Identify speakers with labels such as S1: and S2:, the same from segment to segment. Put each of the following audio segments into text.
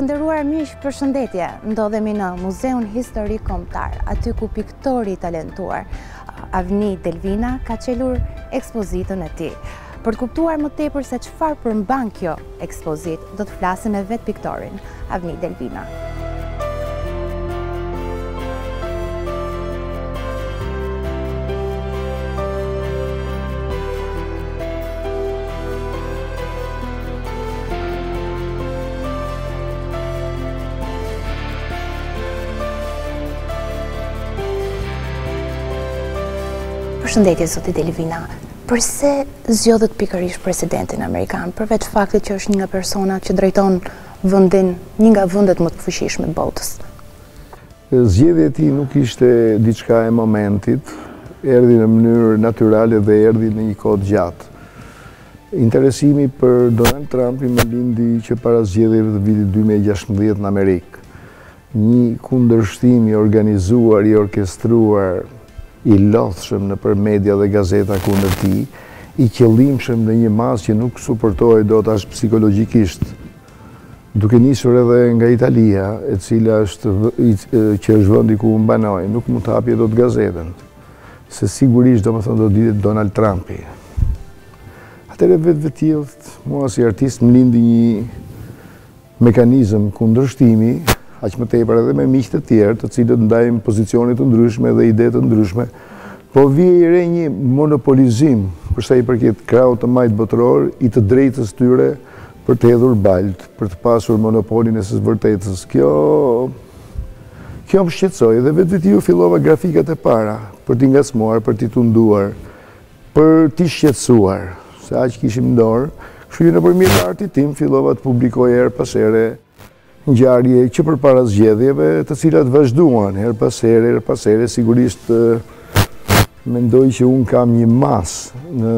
S1: Të nderuar miq, përshëndetje. Ndodhemi në Muzeun Historik Kombëtar, aty ku piktori i talentuar Avni Delvina ka çelur ekspozitën e tij. Për të kuptuar më tepër se çfarë përmban kjo ekspozitë, do të flasim me vetë piktorin, Avni Delvina. Përshëndetje, zoti Delvina. Përse zgjodhët pikërisht presidentin amerikan, përveç faktit që është një nga personat që drejton vendin, një nga vendet më të fuqishme të botës?
S2: Zgjedhja e tij nuk ishte diçka e momentit, erdhi në mënyrë natyrale dhe erdhi në një kohë të gjatë. Interesimi për Donald Trumpin më lindi që para zgjedhjeve të vitit dy mijë e gjashtëmbëdhjetë në Amerikë. Një kundërshtim i organizuar, i orkestruar, i lodhshëm nëpër media dhe gazeta kundër tij, i qëllimshëm në një masë që nuk suportohej dot as psikologjikisht, duke nisur edhe nga Italia, e cila është që është vendi ku unë banoj, nuk mund të hapje dot gazetën, se sigurisht domethënë do të dilte Donald Trumpi. Atëherë vetvetiu mua si artist më lindi një mekanizëm kundërshtimi, aq më tepër edhe me miq të tjerë, të cilët ndajmë pozicione të ndryshme dhe ide të ndryshme, po vija re një monopolizim për sa i përket krahut të majtë botëror i të drejtës tyre për të hedhur baltë, për të pasur monopolin e së vërtetës. Kjo kjo më shqetësoi dhe vetvetiu fillova grafikat e para për t'i ngacmuar, për t'i tunduar Për t'i shqetësuar, se aq kishim në dorë, kështu që nëpërmjet artit tim fillova të publikoj herë pas here ngjarje që përpara zgjedhjeve, të cilat vazhduan herë pas here, herë pas here, sigurisht mendoj që unë kam një masë në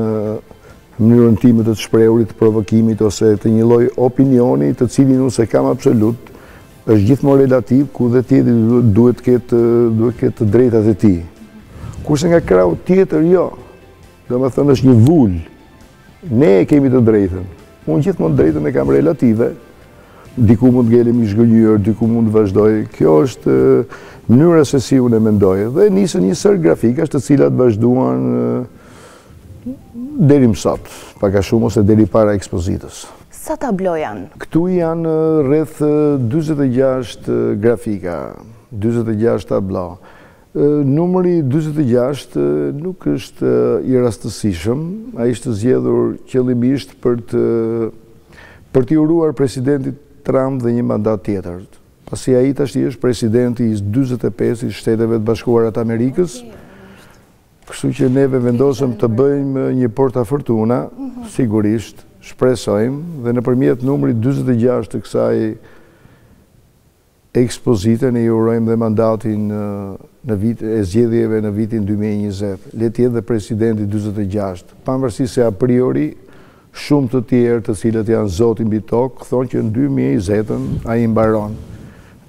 S2: mënyrën time të të shprehurit, të provokimit ose të një lloj opinioni, të cilin unë s'e kam absolut, Është gjithmonë relativ ku dhe tjetri duhet të ketë duhet të ketë të drejtat e tij. Kurse nga krahu tjetër jo. Domethënë është një vulë. Ne e kemi të drejtën. Unë gjithmonë të drejtën e kam relative. Diku mund të ngelem i zhgënjyer, diku mund të vazhdoj. Kjo është mënyra se si unë e mendoj dhe nisën një sërë grafikash të cilat vazhduan Deri më sot, pak a shumë ose deri para ekspozitës.
S1: Sa tablo janë?
S2: Këtu janë rreth dyzet e gjashtë grafika, dyzet e gjashtë tablo. Numri dyzet e gjashtë nuk është i rastësishëm, ai është zgjedhur qëllimisht për të për t'i uruar Presidentit Trump dhe një mandat tjetër, pasi ai tashti është Presidenti i dyzet e pesë i Shteteve të Bashkuara të Amerikës, Kështu që neve vendosëm të bëjmë një porta fortuna, sigurisht, shpresojmë, dhe nëpërmjet numrit 46 të kësaj ekspozite ne i urojmë dhe mandatin në vit e zgjedhjeve në vitin 2020. Le të jetë dhe presidenti 46. Pavarësisht se a priori Shumë të tjerë, të cilët janë zoti mbi tokë, thonë që në dy mijë e njëzetën ai mbaron.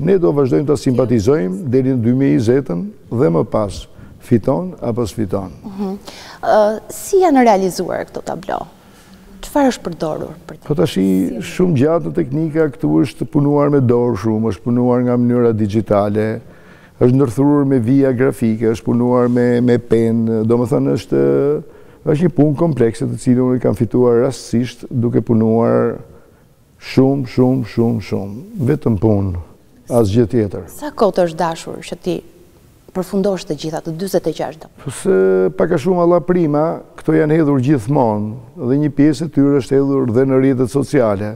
S2: Ne do vazhdojmë ta simpatizojmë deri në dy mijë e njëzetën dhe më pas, fiton apo s'fiton.
S1: Si janë realizuar këto tablo? Çfarë është përdorur
S2: për të? Po tashi shumë gjatë në teknika këtu është punuar me dorë shumë, është punuar nga mënyra dixhitale, është ndërthurur me vija grafike, është punuar me me penë, domethënë është Është një punë komplekse të cilën unë e kam fituar rastësisht duke punuar shumë, shumë, shumë, shumë. Vetëm punë, asgjë tjetër.
S1: Sa kohë të është dashur që t'i përfundosh të gjitha, të dyzet e
S2: gjashtë? Se pak a shumë alla prima, këto janë hedhur gjithmonë dhe një pjesë e tyre është hedhur dhe në rrjetet sociale.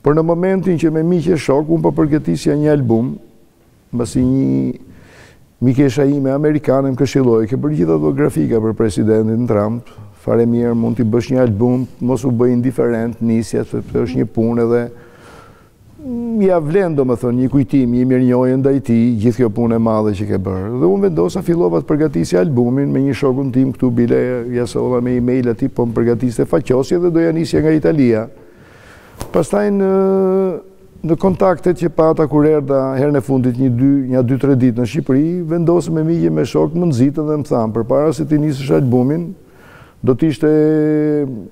S2: Por në momentin që me miq e shokë unë po përgatisja një album, Mbasi një mikesha ime amerikane më këshilloi, ke bërë gjithë ato grafika për presidentin Trump, fare mirë, mund t'i bësh një album, mos u bëj indiferent nisja, sepse është një punë edhe ia vlen domethënë një kujtim, një mirënjohje ndaj tij, gjithë kjo punë e madhe që ke bërë. Dhe unë vendosa fillova të përgatis albumin me një shokun tim këtu bile, ia solla me e-mail atij, po më përgatiste faqosje dhe do ia nisja nga Italia. Pastaj në Në kontaktet që pata kur erdha herën e fundit nja dy, nja dy tre ditë në Shqipëri, vendosëm me miq e me shokë më nxitën dhe më thanë, përpara se t'i nisësh albumin, do të ishte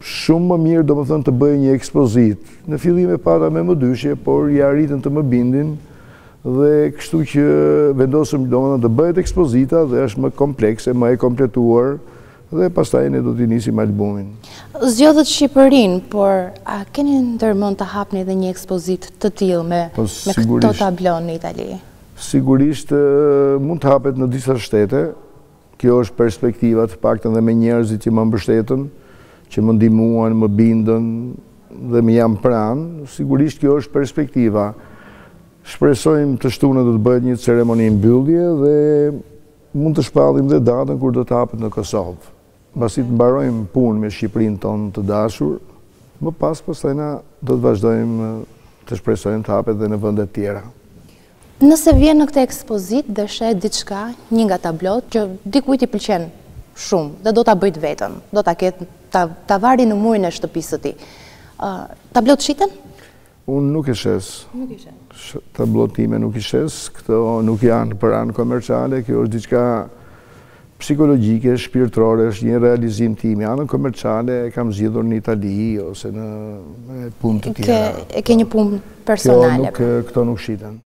S2: shumë më mirë domethënë të bëje një ekspozitë. Në fillim e pata me mëdyshje, por i arritën të më bindin dhe kështu që vendosëm domethënë të bëhet ekspozita dhe është më komplekse, më e kompletuar Dhe pastaj ne do t'i nisim albumin.
S1: Zgjodhët Shqipërinë, por a keni ndërmend të hapni edhe një ekspozitë të tillë me këto tablo në Itali?
S2: Sigurisht, mund të hapet në disa shtete, kjo është perspektiva, të paktën dhe me njerëzit që më mbështetën, që më ndihmuan, më bindën dhe më janë pranë, sigurisht kjo është perspektiva. Shpresojmë të shtunën do të bëhet një ceremoni mbyllje dhe Mund të shpallim dhe datën kur do të hapet në Kosovë. Mbasi të mbarojmë punë me Shqipërinë tonë të dashur, më pas pastaj na do të vazhdojmë të shpresojmë të hapet dhe në vendet tjera.
S1: Nëse vjen në këtë ekspozitë dhe sheh diçka, një nga tablot që dikujt i pëlqen shumë dhe do ta bëjë të vetën, do ta ketë ta varë në murin e shtëpisë së tij. Tablot shiten?
S2: Unë nuk i shes. Nuk i shes. Tablot e mia nuk i shes, këto nuk janë për anë komerciale, kjo është diçka psikologjike, shpirtërore, është një realizim tim. Anën komerciale e kam zgjidhur në Itali ose në punë të tjera.
S1: E ke një punë personale. Kjo nuk, pra.
S2: këto nuk shiten.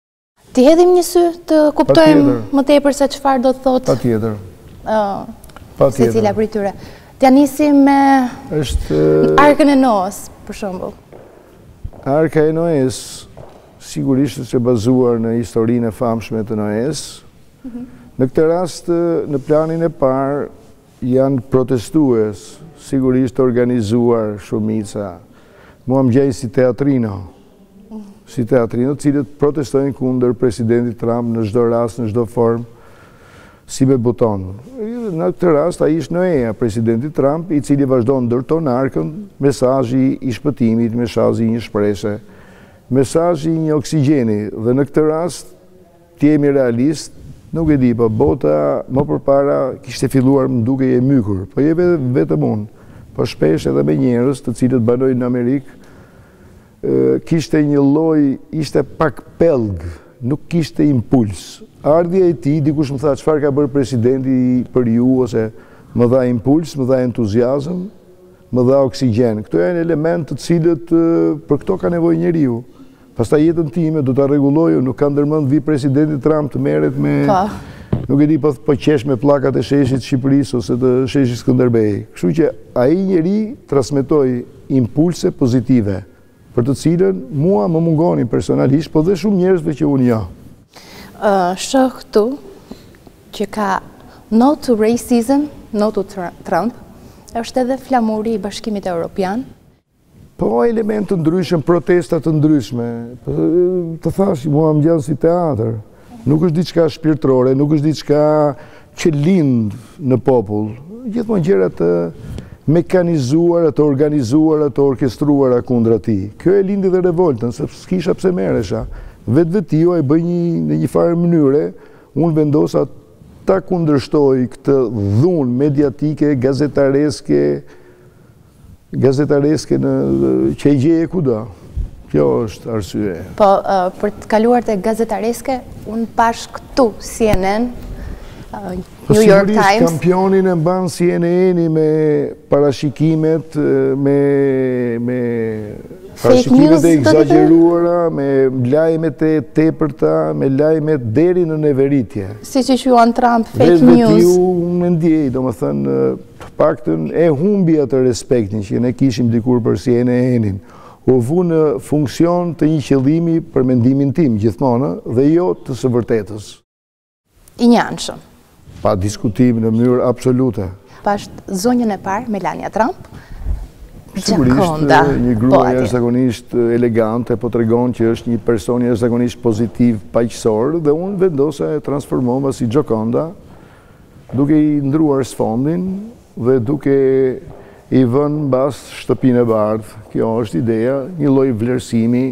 S1: T'i hedhim një sy të kuptojmë më tepër se çfarë do të thotë. Patjetër. Patjetër. Secila prej tyre. T'ia nisim me arkën e Noes, për shembull.
S2: Arka e Noes, sigurisht është e bazuar në historinë e famshme të Noes. Mhm. Në këtë rast, në planin e parë, janë protestues, sigurisht organizuar shumica. Mua më ngjan si teatrino, si teatrino, të cilët protestojnë kundër presidentit Trump në çdo rast, në çdo formë, si me buton. Në këtë rast, ai është Noeja, presidenti Trump, i cili vazhdon ndërton arkën, mesazhi i shpëtimit, mesazhi i një shprese, mesazhi i një oksigjeni, dhe në këtë rast, Të jemi realistë, nuk e di, po bota më përpara kishte filluar më dukej e mykur, po jo vetëm unë, po shpesh edhe me njerëz të cilët banojnë në Amerikë, kishte një lloj, ishte pak pellg, nuk kishte impuls. Ardhja e tij, dikush më tha çfarë ka bërë presidenti për ju o se më dha impuls, më dha entuziazëm, më dha oksigjen. Këto janë elementë të cilët për këto ka nevojë njeriu. Pastaj jetën time do ta rregulloj unë, nuk ka ndërmend të vijë presidenti Trump të merret me po. Nuk e di po po qesh me pllakat e sheshit Shqipërisë ose të sheshit Skënderbej. Kështu që ai njeri transmetoi impulse pozitive, për të cilën mua më mungonin personalisht, po dhe shumë njerëzve që unë njoh.
S1: Ë, shoh këtu që ka no to racism, no to Trump, është edhe flamuri i Bashkimit Evropian,
S2: Po elementë të ndryshëm, protesta të ndryshme, të thashë, mua më ngjan si teatër, nuk është diçka shpirtërore, nuk është diçka që lind në popull, gjithmonë gjëra të mekanizuara, të organizuara, të orkestruara kundra tij. Kjo e lindi dhe revoltën, se s'kisha pse merresha, vetvetiu e bëj në një farë mënyre, unë vendosa ta kundërshtoj këtë dhunë mediatike, gazetareske, Gazetareske që i gjeje kudo. Kjo është arsye.
S1: Po, për të kaluar te gazetareske, unë pashë këtu CNN,
S2: po, New York Times. Sigurisht, kampionin e mban CNN-i me parashikimet, me parashikimet e ekzagjeruara, me lajmet e tepërta, me lajmet deri në neveritje.
S1: Siç i quan Trump, fake news. Dhe
S2: vetvetiu më ndjen, domethënë, Të paktën e humbi atë respektin që ne kishim dikur për CNN-in. U vu në funksion të një qëllimi për mendimin tim gjithmonë dhe jo të së vërtetës.
S1: I
S2: njëanshëm. Padiskutim në mënyrë absolute.
S1: Pashë zonjën e parë Melania Trump,
S2: Sigurisht, një grua po, jashtëzakonisht elegante, po tregon që është një person jashtëzakonisht pozitiv, paqësor, dhe unë vendosa e transformova si Xhokonda, Duke i ndërruar sfondin dhe duke i vënë mbas Shtëpinë e Bardhë, kjo është ideja, një lloj vlerësimi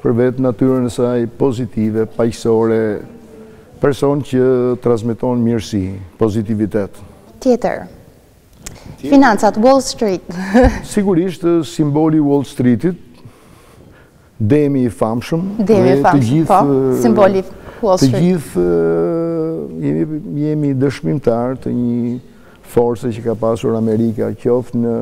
S2: për vetë natyrën e saj pozitive, paqësore, person që transmeton mirësi, pozitivitet.
S1: Tjetër, financat, Wall Street.
S2: Sigurisht, simboli i Wall Street-it, Demi i famshëm.
S1: Demi i famshëm, po, simboli Wall Street.
S2: Të gjithë jemi dëshmitarë të një force që ka pasur Amerika, qoftë në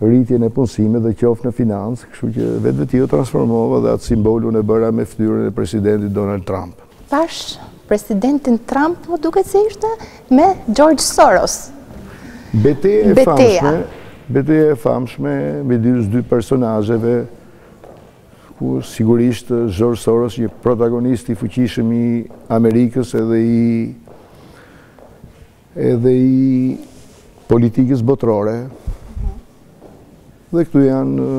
S2: rritjen e punësimit dhe qoftë në financë, kështu që vetvetiu transformova dhe atë simbolin e bëra me fytyrën e presidentit Donald Trump.
S1: Pashë presidentin Trump më duket se ishte me George Soros.
S2: Beteja e famshme, beteja e famshme midis dy personazheve ku sigurisht George Soros një protagonist i fuqishëm i Amerikës edhe i edhe i politikës botërore, dhe këtu janë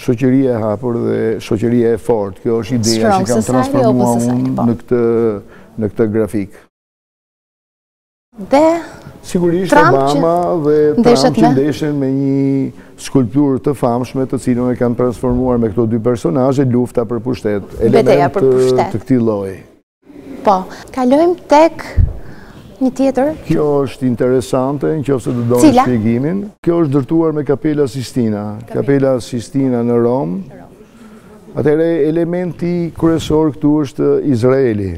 S2: shoqëria e hapur dhe shoqëria e fortë. Kjo është ideja që kam transformuar unë po. në këtë grafikë.
S1: Dhe
S2: Sigurisht Obama dhe Trump që ndeshen me një skulpturë të famshme të cilën e kam transformuar me këto dy personazhe lufta për pushtet, elemente të këtij lloji.
S1: Po, kalojmë tek një tjetër.
S2: Kjo është interesante, në qoftë se e doni shpjegimin. Kjo është ndërtuar me kapela Sistina. Kapela Sistina në Romë. Atëherë, elementi kryesor këtu është Izraeli.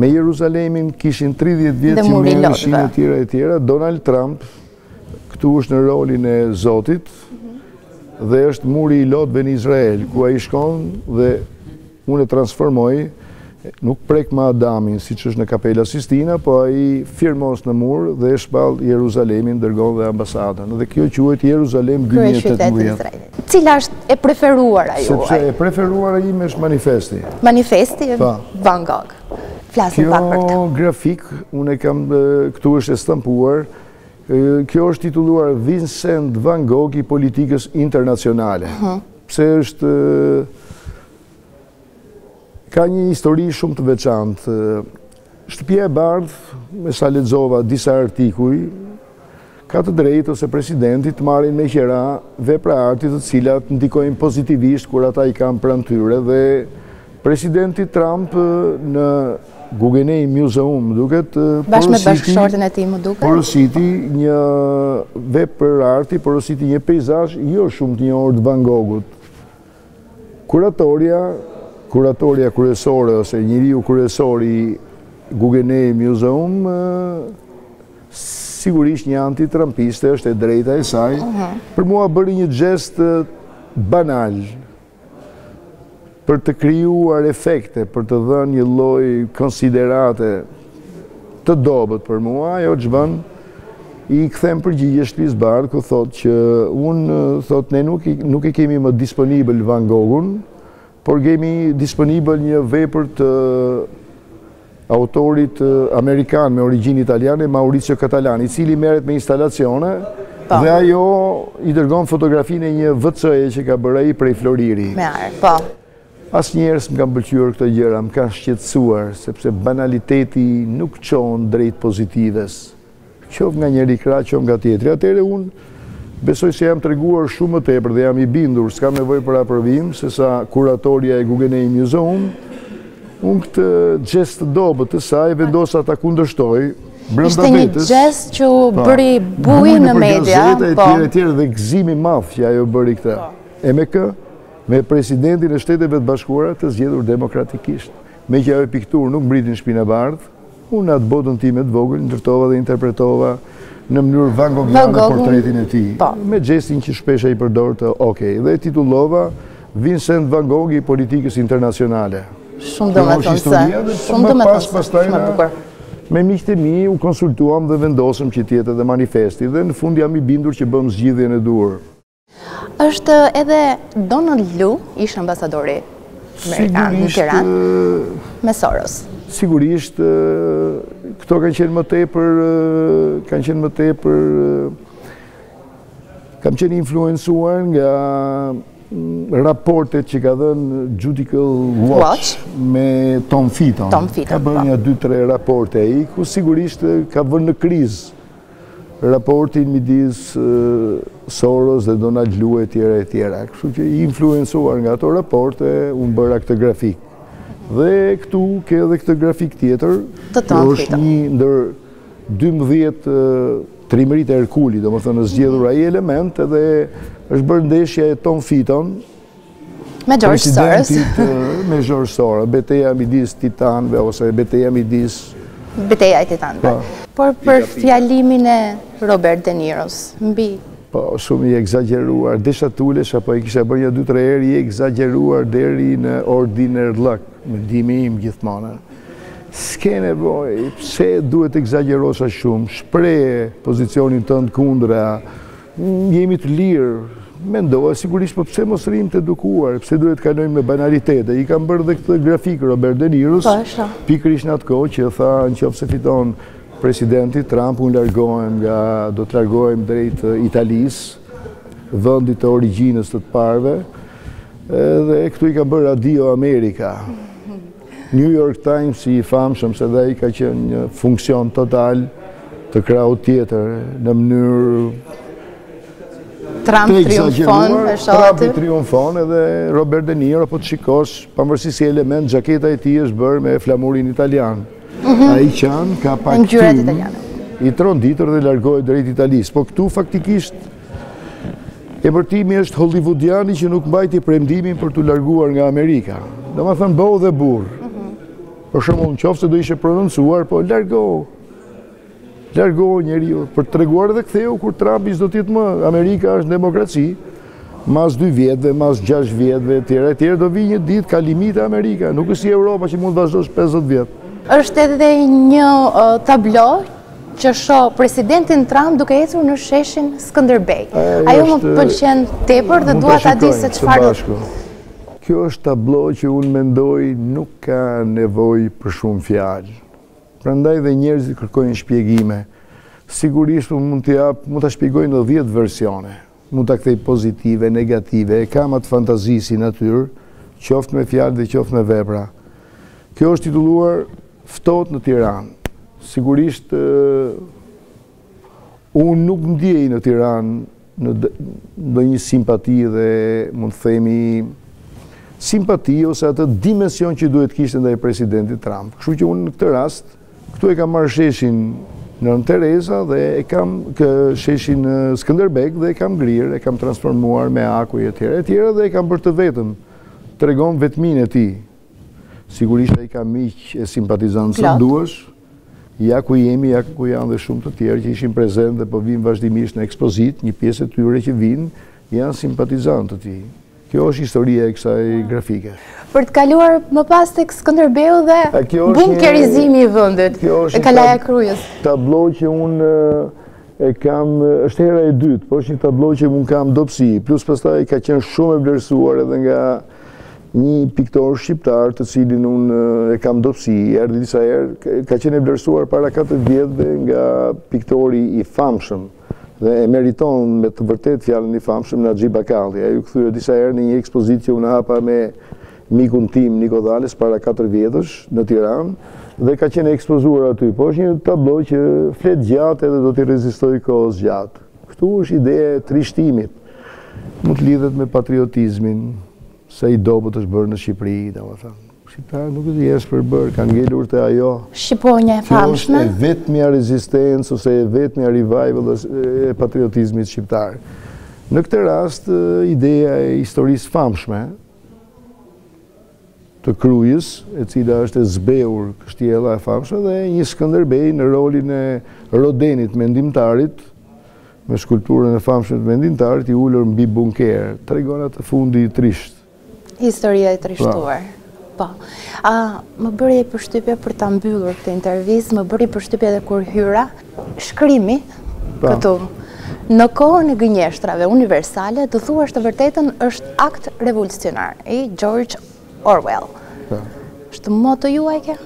S2: Me Jeruzalemin kishin 30 vjetë që me në shimë e tjera e tjera. Donald Trump, këtu është në rolin e Zotit, dhe është muri i lotëve në Izrael, ku ai shkon dhe Unë e transformoj, nuk prek më Adamin, siç është në Kapela Sistina, po ai firmos në mur dhe e shpall Jeruzalemin, dërgon dhe ambasadën. Dhe kjo quhet Jeruzalem dy mijë e tetëmbëdhjetë.
S1: Cila është e preferuara juaj?
S2: Sepse e preferuara ime është Manifesti.
S1: Manifesti e Van Gogh. Flasim pak për këtë.
S2: Kjo grafikë, unë e kam këtu është e stampuar. Kjo është titulluar Vincent Van Gogh i politikës internacionale. Pse është, ka një histori shumë të veçantë. Shtëpia e Bardhë, me sa lexova disa artikuj, ka të drejtë ose presidenti të marrin me qera vepra arti të cilat ndikojnë pozitivisht kur ata i kanë pranë tyre dhe presidenti Trump në Guggenheim Museum, më duket,
S1: Bashkë me bashkëshorten e tij, më duket.
S2: Porositi një vepër arti, porositi një pejzazh, jo shumë të njohur të Van Gogut. Kuratorja, kuratorja kryesore, ose njeriu kryesor i Guggenheim Museum, sigurisht një antitrampiste, është e drejta e saj, mhm. për mua bëri një gjest banal, për të krijuar efekte, për të dhënë një lloj konsiderate të dobët për mua, ajo ç'bën i kthen përgjigje Shtëpisë së Bardhë ku thotë që unë thotë ne nuk nuk e kemi më disponibël Van Gogun, por kemi disponibël një vepër të autorit amerikan me origjinë italiane, Maurizio Cattelan, i cili merret me instalacione, po. dhe ajo i dërgon fotografinë e një WC-je që ka bërë ai prej floriri.
S1: Me ar, po.
S2: Asnjëherë s'më kanë pëlqyer këto gjëra, më kanë shqetësuar, sepse banaliteti nuk çon drejt pozitives. qoftë nga njëri krah, qoftë nga tjetri, atëherë unë besoj se jam treguar shumë më tepër dhe jam i bindur, s'kam nevojë për aprovim, se sa kuratorja e Guggenheim Museum, unë këtë gjest të dobët të saj vendosa ta kundërshtoj,
S1: Ishte një gjest që, po, bëri bujë në media.
S2: Bujë në gazeta, po, e tjera dhe gëzim i madh që ajo bëri këtë. Po. E me kë? Me presidentin e Shteteve të Bashkuara të zgjedhur demokratikisht. Meqë ajo pikturë nuk mbërriti n'Shpinë e Bardhë, Unë në atë botën time të vogël ndërtova dhe interpretova në mënyrë Van Goghiane portretin e tij, po. me gjestin që shpesh ai përdor të OK dhe e titullova Vincent Van Gogh i politikës internacionale.
S1: Shumë domethënëse, shumë domethënëse, shumë e bukur.
S2: Me miqtë e mi u konsultuam dhe vendosëm që të jetë edhe manifesti dhe në fund jam i bindur që bëmë zgjidhjen e duhur.
S1: Është edhe Donald Lu, ish-ambasadori amerikan në Tiranë, me Soros.
S2: Sigurisht, këto kanë qenë më tepër, kanë qenë më tepër, kanë qenë influencuar nga mm, raportet që ka dhënë Judicial Watch, me Tom Fitton.
S1: Tom Fitton,
S2: Ka bërë po. një dy tre raporte ai, ku sigurisht ka vënë në krizë raportin midis Soros dhe Donald Lu e tjera e tjera. Kështu që i influencuar nga ato raporte, unë bëra këtë grafik. Dhe këtu ke edhe këtë grafik tjetër,
S1: që
S2: është një ndër 12 trimëritë e Herkulit, domethënë është zgjedhur ai element edhe është bërë ndeshja e Tom Fitton,
S1: Me George Soros.
S2: Presidentit me George Soros, beteja midis titanëve, ose beteja midis...
S1: Beteja e titanëve. Po. Por për fjalimin e Robert De Niros, mbi...
S2: Po, shumë i ekzagjeruar. Desha t'ju them, po i kisha bërë një dy tre herë, i ekzagjeruar deri në ordinerllëk, mendimi im gjithmonë. S'ke nevojë, pse duhet ta ekzagjerosh shumë, shprehe pozicionin tënd kundra, Jemi të lirë, mendova, sigurisht, po pse mos rrimë të edukuar, pse duhet të kalojmë me banalitete. I kam bërë dhe këtë grafikë Robert De Niros,
S1: po,
S2: pikërisht në atë kohë që tha në qoftë se fiton presidenti Trump, unë largohem nga, do të largohem drejt Italisë, vendit të origjinës të të parëve, dhe këtu i kam bërë Radio Amerika. New York Times i famshëm se dhe ai ka qenë në funksion total të krahut tjetër në mënyrë
S1: Trump triumfon e shoh
S2: Trump triumfon edhe Robert De Niro po të shikosh pavarësisht si element xhaketa e tij është bërë me flamurin italian mhm. ai qan ka pak
S1: tim
S2: i tronditur dhe largohet drejt Italisë po këtu faktikisht Emërtimi është hollivudiani që nuk mbajti premtimin për t'u larguar nga Amerika. Domethënë bëhu dhe burrë. Mhm. Për shembull në qoftë se do ishe prononcuar, po largohu. Largohu njeri ju. Për të treguar dhe ktheu, kur Trumpi s'do t'jetë më, Amerika është demokraci, mas 2 vjetëve, mas 6 vjetëve, tjera e tjera, do vijë një ditë, ka limite Amerika, nuk është si Europa që mund të vazhdosh 50 vjet.
S1: është edhe një tablo që shoh presidentin Trump duke ecur në sheshin Skënderbej. Ajo më pëlqen tepër dhe dua ta di se çfarë
S2: Kjo është tablo që unë mendoj nuk ka nevojë për shumë fjalë. Prandaj dhe njerëzit kërkojnë shpjegime. Sigurisht unë mund të jap, mund ta shpjegoj në dhjetë versione. Mund ta kthej pozitive, negative, e kam atë fantazi si natyrë, qoftë me fjalë dhe qoftë me vepra. Kjo është titulluar Ftohtë në Tiranë. Sigurisht unë nuk ndjej në Tiranë ndonjë simpati dhe mund të themi simpati ose atë dimension që duhet të kishte ndaj presidentit Trump. Kështu që unë në këtë rast Këtu e kam marrë sheshin Nënë Tereza dhe e kam sheshin Skënderbej dhe e kam ngrirë, e kam transformuar me akull e tjera e tjera dhe e kam bërë të vetëm. Tregon vetminë e tij. Sigurisht ai ka miq e simpatizantë sa duash, ja ku jemi, ja ku janë dhe shumë të tjerë që ishin prezentë dhe po vijnë vazhdimisht në ekspozitë, një pjesë e tyre që vijnë, janë simpatizantë të tij. Kjo është historia e kësaj grafike.
S1: Për të kaluar më pas te Skënderbeu dhe bunkerizimi i vendit. Kjo është një
S2: tablo që unë e kam, është hera e dytë, po është një tablo që unë kam dobësi, plus pastaj ka qenë shumë e vlerësuar edhe nga një piktor shqiptar të cilin unë e kam dobësi, erdhi disa herë, ka qenë e vlerësuar para 4 vjetëve nga piktori i famshëm, Dhe e meriton me të vërtetë fjalën i famshëm Naxhi Bakalli. Ai u kthye disa herë në një ekspozitë që unë hapa me mikun tim Niko Dhales para katër vjetësh në Tiranë dhe ka qenë ekspozuar aty. Po është një tablo që flet gjatë edhe do t'i rezistojë kohës gjatë. Këtu është ideja e trishtimit. Mund të lidhet me patriotizmin, sa i dobët është bërë në Shqipëri, domethënë. Shqiptarët nuk është se ç'po bëjnë, kanë ngelur te ajo
S1: shqiponja e famshme.
S2: Kjo është e vetëmja rezistencë, ose e vetëmja revival e patriotizmit shqiptar. Në këtë rast, ideja e historisë së famshme të Krujës, e cila është e zbehur kështjela e famshme, dhe një Skënderbej në rolin e Rodenit, Mendimtarit, me skulpturën e famshme të Mendimtarit, i ulur mbi bunker, tregon atë, fundi i trishtë.
S1: Historia e trishtuar. Po. A më bëri përshtypje për ta mbyllur këtë intervistë, më bëri përshtypje edhe kur hyra shkrimi po. këtu. Në kohën e gënjeshtrave universale, të thuash të vërtetën është akt revolucionar i George Orwell. Po. Është motoja juaj kjo?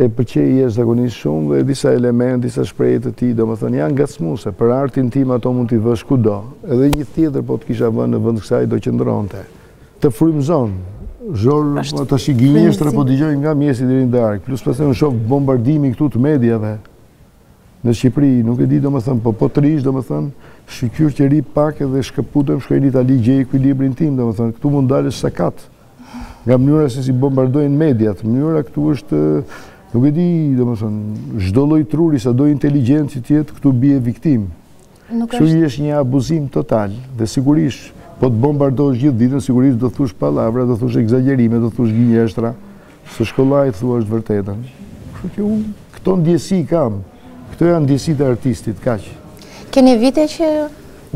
S2: E pëlqej jashtëzakonisht shumë dhe disa elementë, disa shprehje të tij, domethënë janë ngacmuese. Për artin tim ato mund t'i vësh kudo. Edhe një tjetër po të kisha vënë në vend kësaj do qëndronte. Të frymëzon. Zhorzh, po tashi gënjeshtra po dëgjoj nga mëngjesi deri në darkë. Plus pastaj unë shoh bombardimi këtu të mediave. Në Shqipëri, nuk e di domethënë, po po të rrish domethënë, shyqyr që ri pak edhe shkëputem, shkoj në Itali, gjej ekuilibrin tim domethënë, këtu mund dalësh sakat. Nga mënyra se si bombardojnë mediat, mënyra këtu është nuk e di domethënë, çdo lloj truri sa do inteligjent të jetë, këtu bie viktimë. Kështu që është një abuzim total dhe sigurisht po të bombardosh gjithë ditën sigurisht do thosh pallavra, do thosh ekzagjerime, do thosh gënjeshtra, se s'është kollaj të thuash të vërtetën. Kështu që unë këto ndjesi kam. Këto janë ndjesitë e artistit, kaq.
S1: Keni vite që,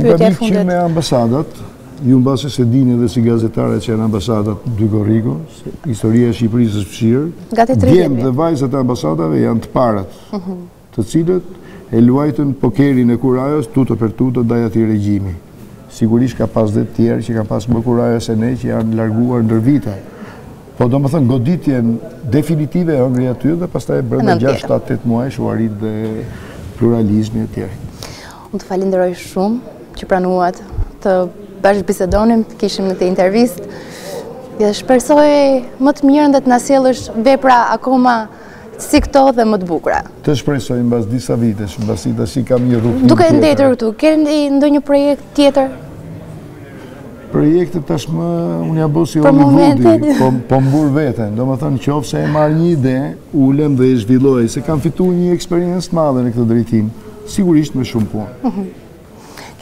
S1: pyetja e fundit.
S2: Unë kam qenë me ambasadat, ju mbase s'e dini dhe si gazetare që janë ambasadat dy goriko, se historia e Shqipërisë është fshirë, djemtë dhe vajzat e ambasadave janë të parët. Mhm. të cilët e luajtën pokerin e kurajos tutto per tutto ndaj atij regjimi. Sigurisht ka pas dhe të tjerë që kanë pas më kurajë se ne që janë larguar ndër vite. Po domethënë goditjen definitive e hëngri aty dhe pastaj brenda 6, 7, 8 muajsh u arrit dhe pluralizmi etj.
S1: Unë të falenderoj shumë që pranuat të bashkëbisedonim, të kishim këtë intervistë. Shpresoj më të mirën dhe të na sjellësh vepra akoma si këto dhe më të bukura.
S2: Të shpresojmë mbas disa vitesh, mbase t'ju sjell një rrugë, një tjetër.
S1: Duke ndetër këtu, keni ndonjë projekt tjetër?
S2: Projekte tashmë unë ia bëj si Hollywoodi, po, po mburr vetën. Domethënë, qoftë se e marr një ide, ulem dhe e zhvilloj, se kam fitu një eksperiencë të madhe në këtë drejtim, sigurisht me shumë punë. Mhm.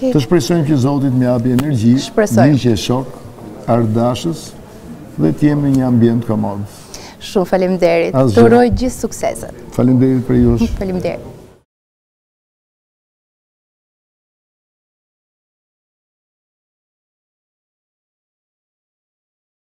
S2: Të shpresojmë që Zoti të më japë energji, miqe, shokë, artdashës dhe të jem në një ambient komod.
S1: Shumë faleminderit. Të uroj gjithë sukseset.
S2: Faleminderit për
S1: ju. Faleminderit.